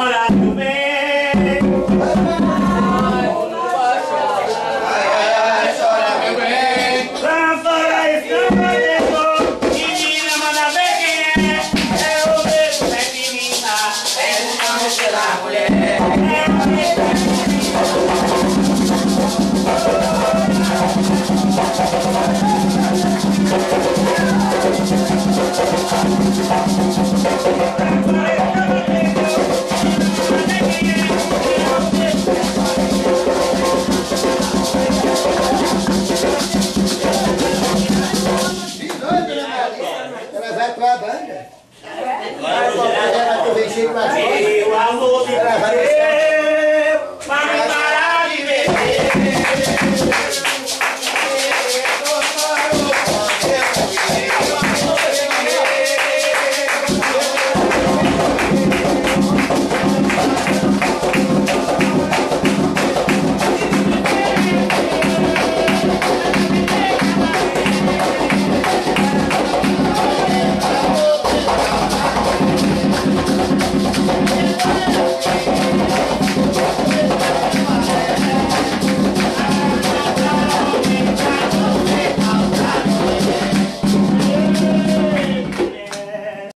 mulher. vai pra banda. Vai pra banda, vai corrigir com as costas.